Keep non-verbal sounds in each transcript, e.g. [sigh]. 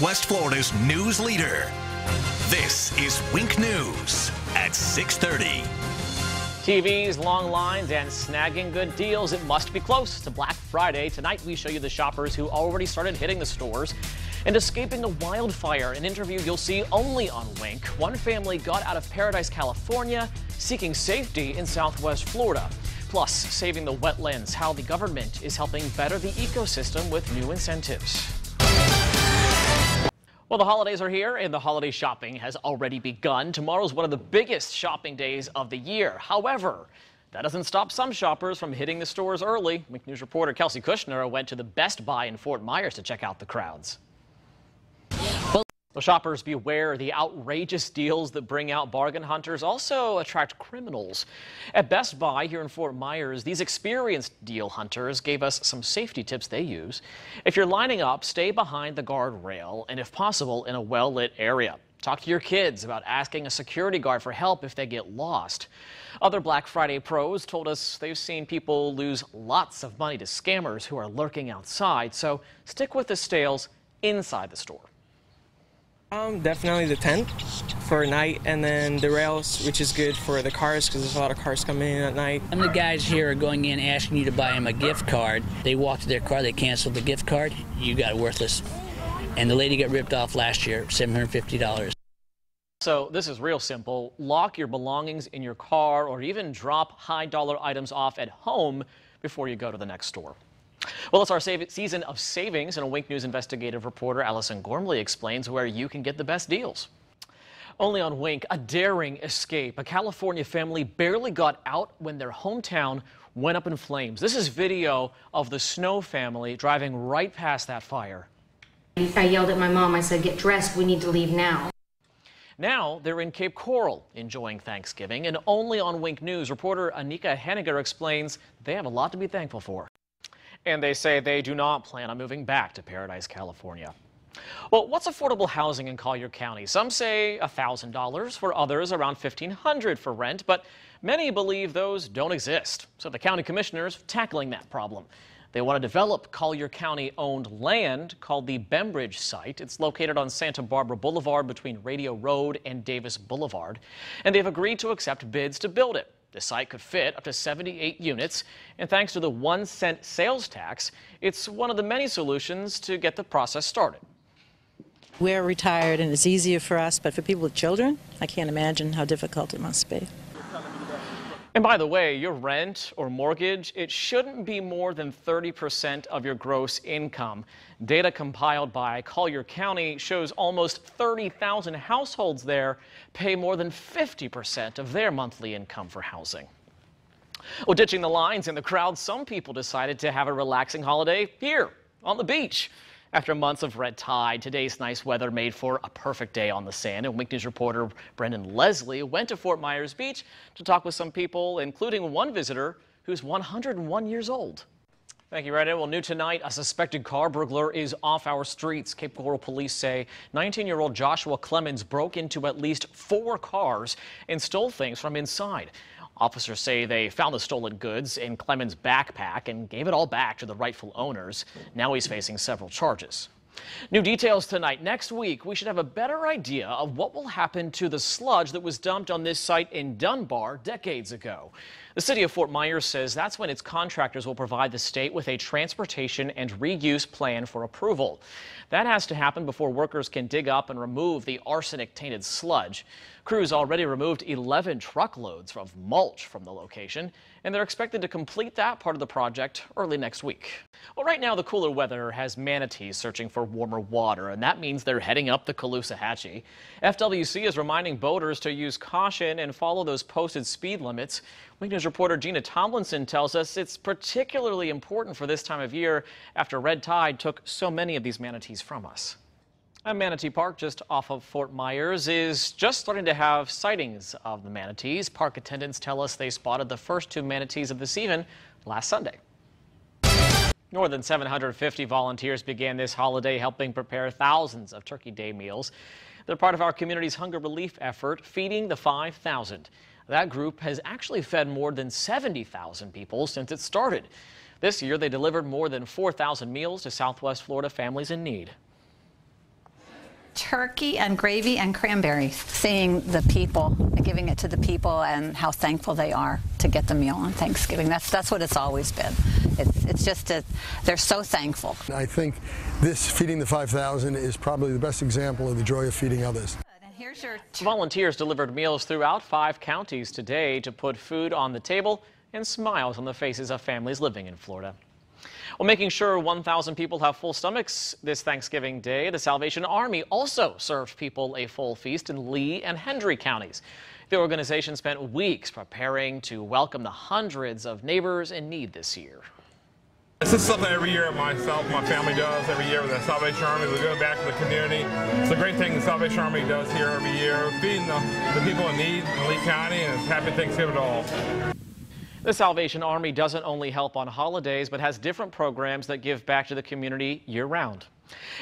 Southwest Florida's news leader. This is Wink News at 630. TVs, long lines, and snagging good deals. It must be close to Black Friday. Tonight, we show you the shoppers who already started hitting the stores and escaping the wildfire. An interview you'll see only on Wink. One family got out of Paradise, California, seeking safety in Southwest Florida. Plus, saving the wetlands, how the government is helping better the ecosystem with new incentives. Well, the holidays are here and the holiday shopping has already begun. Tomorrow's one of the biggest shopping days of the year. However, that doesn't stop some shoppers from hitting the stores early. Wink News reporter Kelsey Kushner went to the Best Buy in Fort Myers to check out the crowds. Well, shoppers beware the outrageous deals that bring out bargain hunters also attract criminals. At Best Buy here in Fort Myers, these experienced deal hunters gave us some safety tips they use. If you're lining up, stay behind the guardrail and if possible in a well-lit area. Talk to your kids about asking a security guard for help if they get lost. Other Black Friday pros told us they've seen people lose lots of money to scammers who are lurking outside, so stick with the sales inside the store. Um, definitely the tent for night, and then the rails, which is good for the cars because there's a lot of cars coming in at night. Some of the guys here are going in asking you to buy them a gift card. They walk to their car, they canceled the gift card, you got worthless. And the lady got ripped off last year, $750. So this is real simple. Lock your belongings in your car or even drop high dollar items off at home before you go to the next store. Well, it's our season of savings, and a Wink News investigative reporter Allison Gormley explains where you can get the best deals. Only on Wink, a daring escape. A California family barely got out when their hometown went up in flames. This is video of the Snow family driving right past that fire. I yelled at my mom. I said, get dressed. We need to leave now. Now they're in Cape Coral enjoying Thanksgiving, and only on Wink News, reporter Anika Henniger explains they have a lot to be thankful for. And they say they do not plan on moving back to Paradise, California. Well, what's affordable housing in Collier County? Some say $1,000, for others around $1,500 for rent, but many believe those don't exist. So the county commissioners tackling that problem. They want to develop Collier County owned land called the Bembridge site. It's located on Santa Barbara Boulevard between Radio Road and Davis Boulevard. And they've agreed to accept bids to build it. The site could fit up to 78 units, and thanks to the one cent sales tax, it's one of the many solutions to get the process started. We're retired and it's easier for us, but for people with children, I can't imagine how difficult it must be. And by the way, your rent or mortgage, it shouldn't be more than 30% of your gross income. Data compiled by Collier County shows almost 30,000 households there pay more than 50% of their monthly income for housing. Well, ditching the lines in the crowd, some people decided to have a relaxing holiday here on the beach. After months of red tide, today's nice weather made for a perfect day on the sand. And Wink News reporter Brendan Leslie went to Fort Myers Beach to talk with some people, including one visitor who's 101 years old. Thank you, Brendan. Well, new tonight, a suspected car burglar is off our streets. Cape Coral police say 19-year-old Joshua Clemens broke into at least four cars and stole things from inside. Officers say they found the stolen goods in Clemens' backpack and gave it all back to the rightful owners. Now he's facing several charges. New details tonight. Next week, we should have a better idea of what will happen to the sludge that was dumped on this site in Dunbar decades ago. The city of Fort Myers says that's when its contractors will provide the state with a transportation and reuse plan for approval. That has to happen before workers can dig up and remove the arsenic tainted sludge. Crews already removed 11 truckloads of mulch from the location, and they're expected to complete that part of the project early next week. Well, right now, the cooler weather has manatees searching for warmer water, and that means they're heading up the Caloosahatchee. FWC is reminding boaters to use caution and follow those posted speed limits. Wink News reporter Gina Tomlinson tells us it's particularly important for this time of year after red tide took so many of these manatees from us. A Manatee Park just off of Fort Myers is just starting to have sightings of the manatees. Park attendants tell us they spotted the first two manatees of the season last Sunday. More than 750 volunteers began this holiday helping prepare thousands of Turkey Day meals. They're part of our community's hunger relief effort, Feeding the 5,000. That group has actually fed more than 70,000 people since it started. This year, they delivered more than 4,000 meals to Southwest Florida families in need. Turkey and gravy and cranberries. Seeing the people, giving it to the people, and how thankful they are to get the meal on Thanksgiving. That's that's what it's always been. It's, it's just a, they're so thankful. I think this feeding the 5,000 is probably the best example of the joy of feeding others. Here's your Volunteers delivered meals throughout five counties today to put food on the table and smiles on the faces of families living in Florida. Well, making sure 1,000 people have full stomachs this Thanksgiving Day, the Salvation Army also served people a full feast in Lee and Hendry counties. The organization spent weeks preparing to welcome the hundreds of neighbors in need this year. This is something every year myself, my family does every year with the Salvation Army. We go back to the community. It's a great thing the Salvation Army does here every year, feeding the, the people in need in Lee County, and it's happy Thanksgiving to all. The Salvation Army doesn't only help on holidays, but has different programs that give back to the community year round.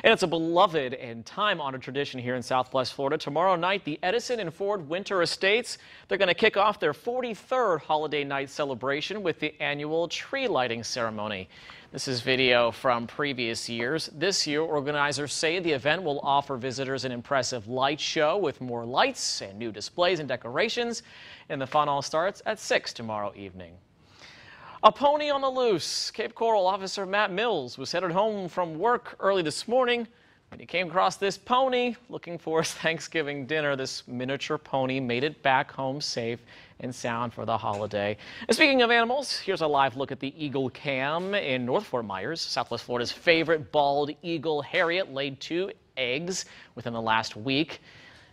And it's a beloved and time-honored tradition here in Southwest Florida. Tomorrow night, the Edison and Ford Winter Estates, they're going to kick off their 43rd holiday night celebration with the annual tree lighting ceremony. This is video from previous years. This year, organizers say the event will offer visitors an impressive light show with more lights and new displays and decorations. And the fun all starts at 6 tomorrow evening. A pony on the loose. Cape Coral officer Matt Mills was headed home from work early this morning when he came across this pony looking for his [laughs] Thanksgiving dinner. This miniature pony made it back home safe and sound for the holiday. And speaking of animals, here's a live look at the Eagle Cam in North Fort Myers. Southwest Florida's favorite bald eagle, Harriet, laid two eggs within the last week.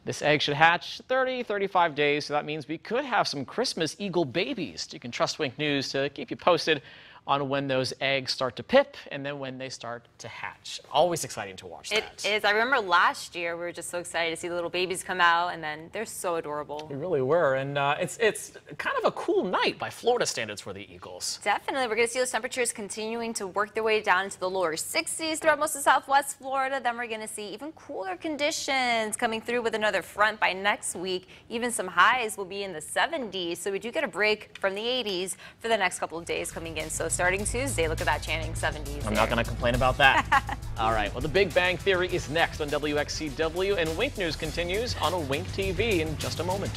This egg should hatch 30, 35 days, so that means we could have some Christmas eagle babies. You can trust Wink News to keep you posted on when those eggs start to pip and then when they start to hatch. Always exciting to watch It that. is. I remember last year we were just so excited to see the little babies come out, and then they're so adorable. We really were, and uh, it's it's kind of a cool night by Florida standards for the Eagles. Definitely. We're going to see those temperatures continuing to work their way down into the lower 60s throughout most of southwest Florida. Then we're going to see even cooler conditions coming through with another front by next week. Even some highs will be in the 70s. So we do get a break from the 80s for the next couple of days coming in. So starting Tuesday, look at that Channing 70s. I'm not going to complain about that. [laughs] All right, well, the Big Bang Theory is next on WXCW, and Wink News continues on a Wink TV in just a moment.